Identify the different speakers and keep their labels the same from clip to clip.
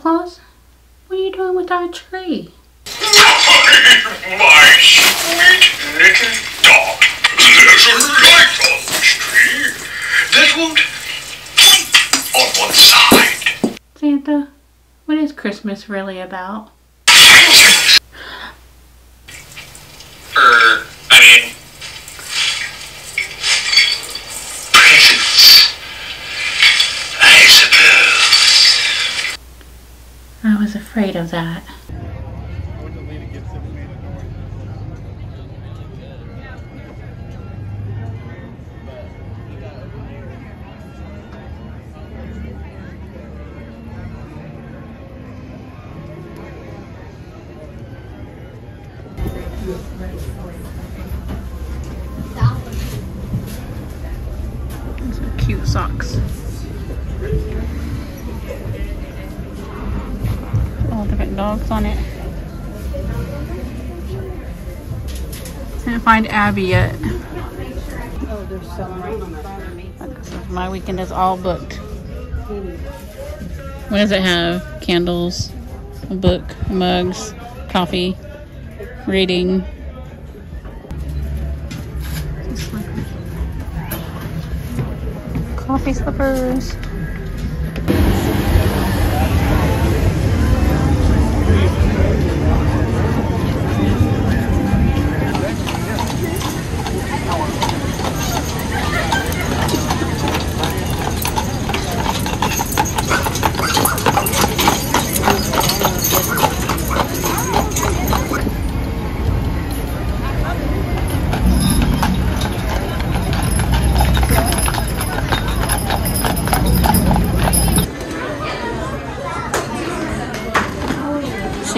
Speaker 1: Claus? What are you doing with our tree? My
Speaker 2: sweet little dog. There's a light on this tree that won't keep on one side.
Speaker 1: Santa, what is Christmas really about? I was afraid of that. Some cute socks. Dogs on it. Can't find Abby yet. Oh, there's some right in front of me. My weekend is all booked. What does it have? Candles, a book, mugs, coffee, reading. Coffee slippers.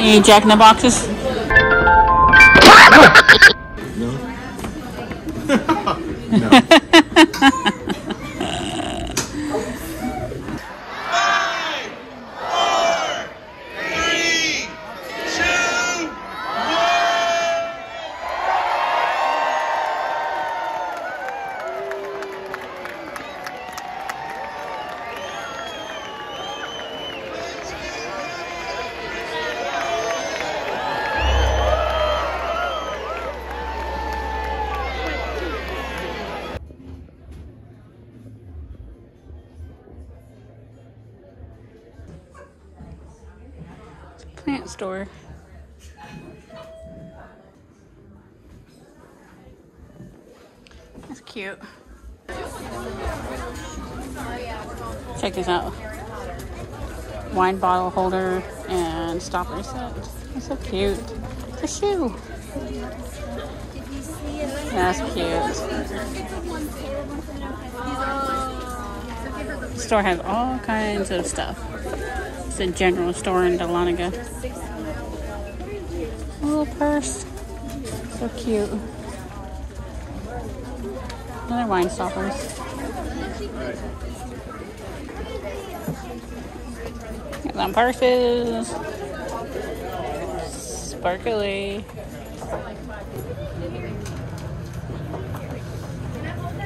Speaker 1: Any Jack in the Boxes? Plant store. That's cute. Check this out. Wine bottle holder and stopper set. So cute. It's a shoe. That's cute. The store has all kinds of stuff. It's a general store in Dahlonega. Little purse. So cute. Another wine stoppers. Got some purses. Sparkly.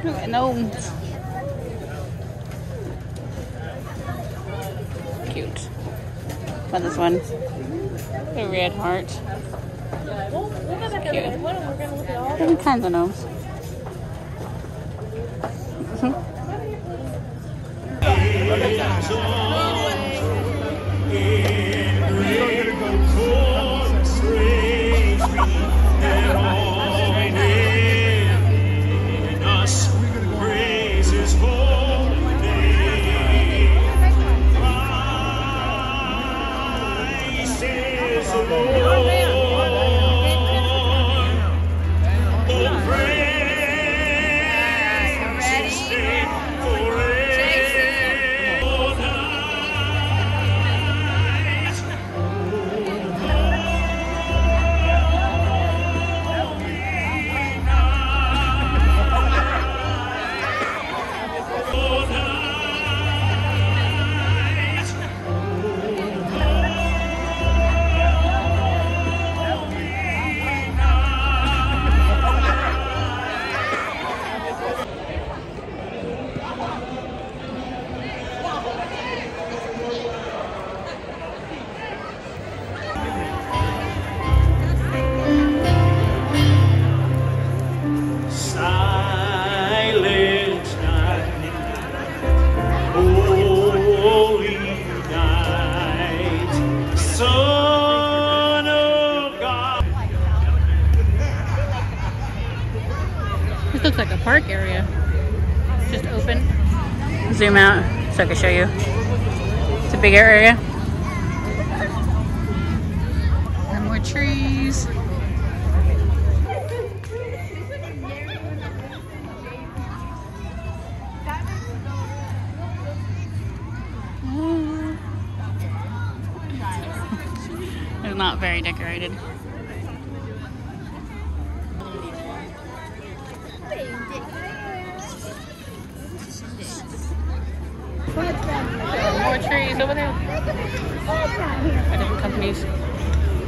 Speaker 1: Look at those. cute. But this one, a red heart. It's cute. Different kinds of gnomes. Mm -hmm. Park area. It's just open. Zoom out so I can show you. It's a bigger area. And more trees. It's not very decorated. More trees over there. Different companies.